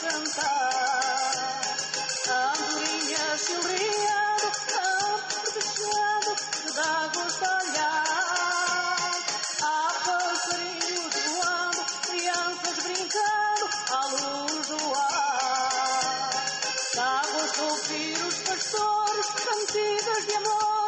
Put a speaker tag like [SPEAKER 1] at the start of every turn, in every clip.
[SPEAKER 1] cantar. A andorinha silria do cão protegendo que dá gosto a olhar. Há passarinhos voando, crianças brincando à luz do ar. Dá gosto ouvir os pastores cantigas de amor.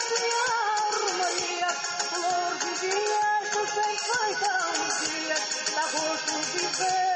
[SPEAKER 1] Thank you.